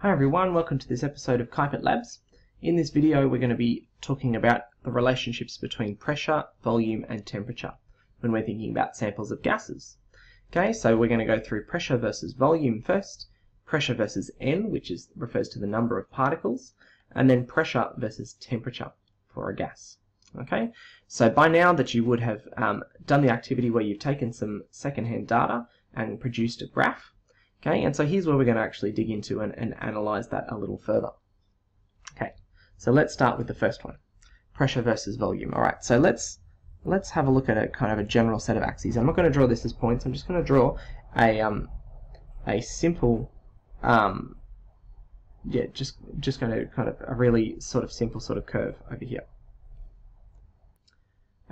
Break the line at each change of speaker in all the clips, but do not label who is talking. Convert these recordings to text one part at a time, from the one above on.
Hi everyone, welcome to this episode of Keipert Labs. In this video we're going to be talking about the relationships between pressure, volume and temperature when we're thinking about samples of gases. Okay, so we're going to go through pressure versus volume first, pressure versus N, which is refers to the number of particles, and then pressure versus temperature for a gas. Okay, so by now that you would have um, done the activity where you've taken some secondhand data and produced a graph, Okay, and so here's where we're going to actually dig into and, and analyze that a little further. Okay, so let's start with the first one, pressure versus volume. All right, so let's let's have a look at a kind of a general set of axes. I'm not going to draw this as points. I'm just going to draw a um, a simple um, yeah, just just going to kind of a really sort of simple sort of curve over here.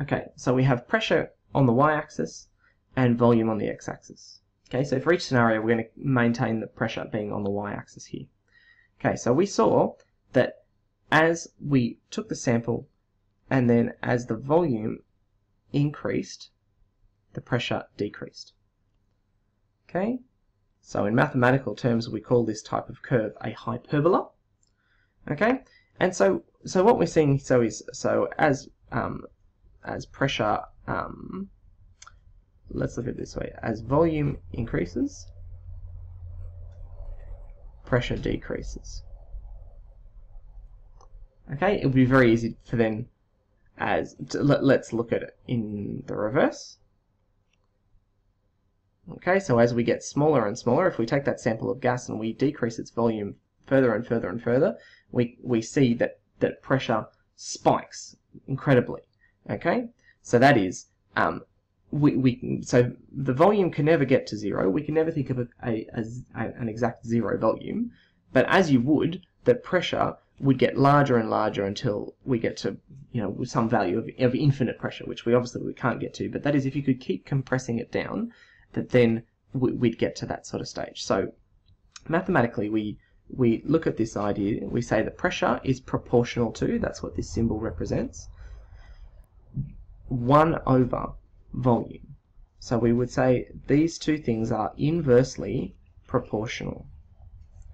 Okay, so we have pressure on the y-axis and volume on the x-axis. Okay, so for each scenario, we're going to maintain the pressure being on the y-axis here. Okay, so we saw that as we took the sample and then as the volume increased, the pressure decreased. Okay, so in mathematical terms, we call this type of curve a hyperbola. Okay, and so so what we're seeing so is so as um, as pressure um, let's look at it this way. As volume increases, pressure decreases. Okay, it would be very easy for then as to, let, let's look at it in the reverse. Okay, so as we get smaller and smaller, if we take that sample of gas and we decrease its volume further and further and further, we, we see that, that pressure spikes incredibly. Okay, so that is um, we, we so the volume can never get to zero. We can never think of a, a, a, an exact zero volume, but as you would, the pressure would get larger and larger until we get to you know some value of, of infinite pressure, which we obviously we can't get to. But that is if you could keep compressing it down, that then we, we'd get to that sort of stage. So mathematically, we we look at this idea. We say that pressure is proportional to that's what this symbol represents. 1 over volume. So we would say these two things are inversely proportional.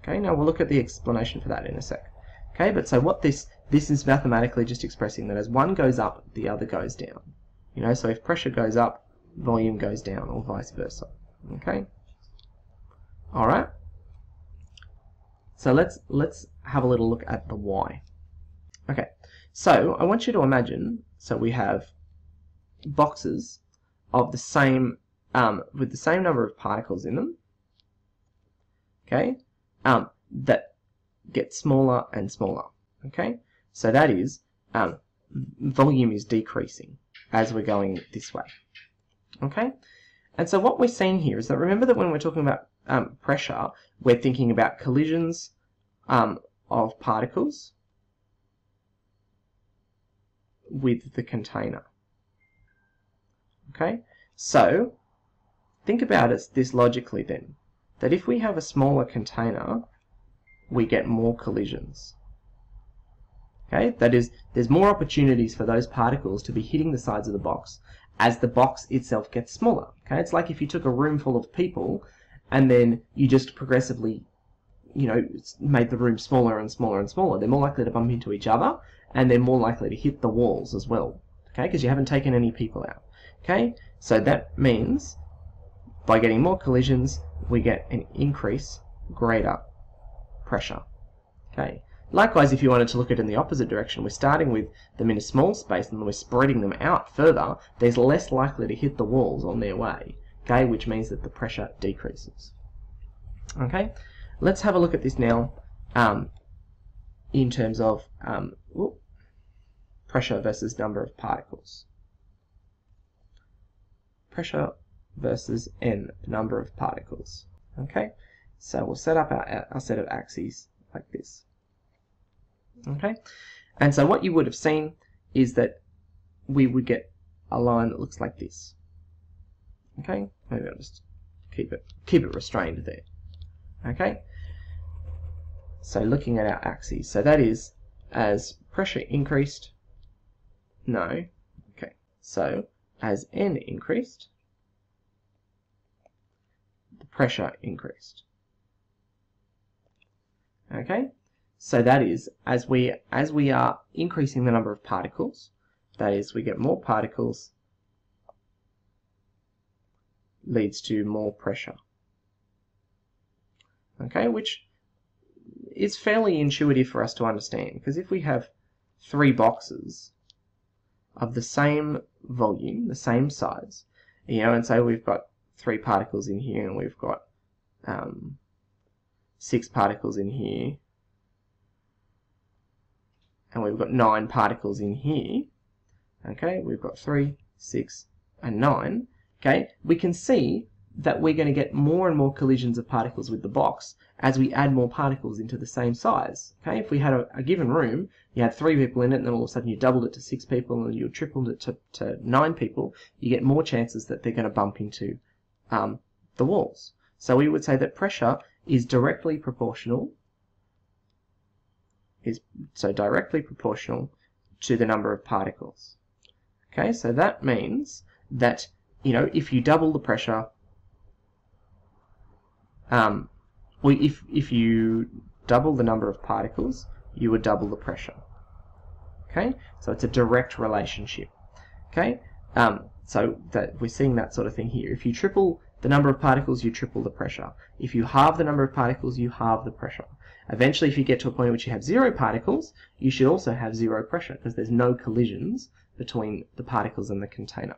Okay, now we'll look at the explanation for that in a sec. Okay, but so what this, this is mathematically just expressing that as one goes up, the other goes down. You know, so if pressure goes up, volume goes down, or vice versa. Okay? Alright? So let's, let's have a little look at the why. Okay, so I want you to imagine, so we have boxes of the same um, with the same number of particles in them okay um, that get smaller and smaller okay? So that is um, volume is decreasing as we're going this way okay? And so what we're seeing here is that remember that when we're talking about um, pressure we're thinking about collisions um, of particles with the container Okay, so think about it this logically then, that if we have a smaller container, we get more collisions. Okay, that is, there's more opportunities for those particles to be hitting the sides of the box as the box itself gets smaller. Okay, it's like if you took a room full of people and then you just progressively, you know, made the room smaller and smaller and smaller. They're more likely to bump into each other and they're more likely to hit the walls as well. Okay, because you haven't taken any people out. Okay, so that means by getting more collisions, we get an increase greater pressure. Okay. Likewise, if you wanted to look at it in the opposite direction, we're starting with them in a small space and we're spreading them out further, there's less likely to hit the walls on their way, okay, which means that the pressure decreases. Okay, let's have a look at this now um, in terms of um, pressure versus number of particles pressure versus n, the number of particles. Okay, so we'll set up our, our set of axes like this. Okay, and so what you would have seen is that we would get a line that looks like this. Okay, maybe I'll just keep it keep it restrained there. Okay, so looking at our axes, so that is as pressure increased. No, okay, so as n increased, the pressure increased. Okay, so that is as we as we are increasing the number of particles, that is we get more particles leads to more pressure. Okay, which is fairly intuitive for us to understand because if we have three boxes of the same volume, the same size, you know, and say we've got three particles in here and we've got um, six particles in here. And we've got nine particles in here. Okay we've got three six and nine. Okay we can see that we're going to get more and more collisions of particles with the box as we add more particles into the same size. Okay, if we had a, a, given room, you had three people in it, and then all of a sudden you doubled it to six people, and you tripled it to, to nine people, you get more chances that they're going to bump into um, the walls. So we would say that pressure is directly proportional is so directly proportional to the number of particles. Okay, so that means that you know if you double the pressure, um, well, if if you double the number of particles, you would double the pressure. Okay, so it's a direct relationship. Okay, um, so that we're seeing that sort of thing here. If you triple the number of particles, you triple the pressure. If you halve the number of particles, you halve the pressure. Eventually, if you get to a point in which you have zero particles, you should also have zero pressure because there's no collisions between the particles and the container.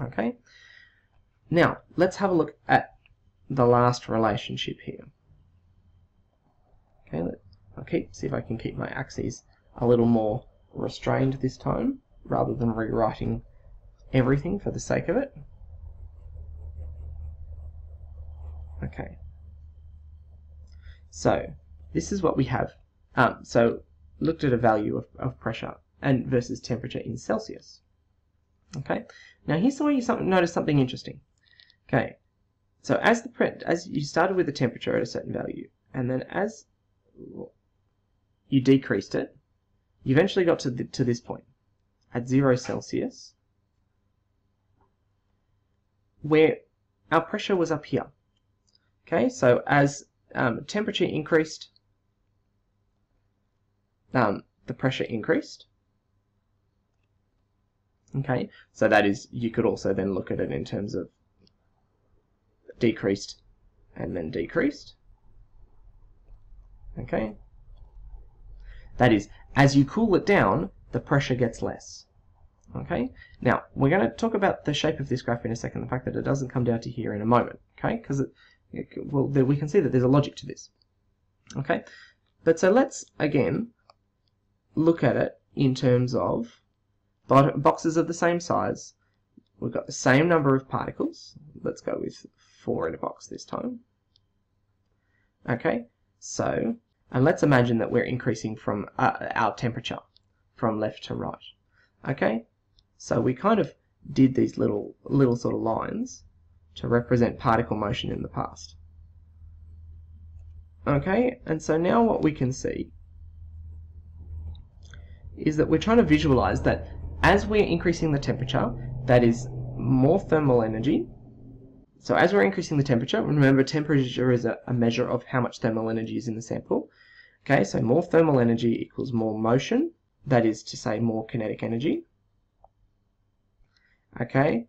Okay. Now, let's have a look at the last relationship here. Okay, let, I'll keep, see if I can keep my axes a little more restrained this time, rather than rewriting everything for the sake of it. Okay. So, this is what we have. Um, so, looked at a value of, of pressure and versus temperature in Celsius. Okay. Now, here's where you notice something interesting. Okay. So, as the print, as you started with the temperature at a certain value, and then as you decreased it, you eventually got to the, to this point at zero Celsius, where our pressure was up here. Okay, so as um, temperature increased, um, the pressure increased. Okay, so that is, you could also then look at it in terms of decreased and then decreased. Okay, that is, as you cool it down, the pressure gets less. Okay, now we're going to talk about the shape of this graph in a second, the fact that it doesn't come down to here in a moment. Okay, because it, well, we can see that there's a logic to this. Okay, but so let's again look at it in terms of boxes of the same size. We've got the same number of particles. Let's go with four in a box this time. Okay, so and let's imagine that we're increasing from uh, our temperature from left to right. Okay, so we kind of did these little little sort of lines to represent particle motion in the past. Okay, and so now what we can see is that we're trying to visualize that as we're increasing the temperature, that is more thermal energy. So as we're increasing the temperature, remember temperature is a, a measure of how much thermal energy is in the sample. Okay, so more thermal energy equals more motion, that is to say more kinetic energy. Okay,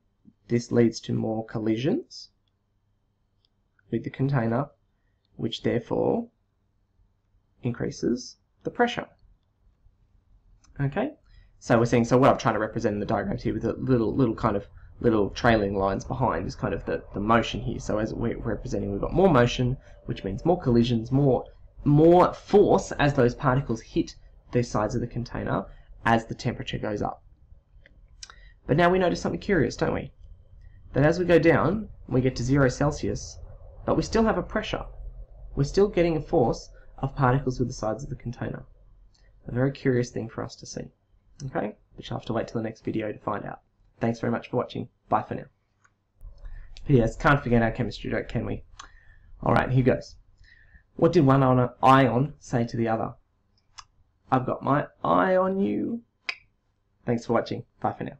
this leads to more collisions with the container, which therefore increases the pressure. Okay, so we're seeing, so what I'm trying to represent in the diagrams here with a little, little kind of little trailing lines behind is kind of the, the motion here. So as we're representing, we've got more motion, which means more collisions, more, more force as those particles hit the sides of the container as the temperature goes up. But now we notice something curious, don't we? that as we go down, we get to zero Celsius, but we still have a pressure. We're still getting a force of particles with the sides of the container. A very curious thing for us to see. Okay, but you'll have to wait till the next video to find out. Thanks very much for watching. Bye for now. P.S. Can't forget our chemistry joke, can we? Alright, here goes. What did one ion say to the other? I've got my eye on you. Thanks for watching. Bye for now.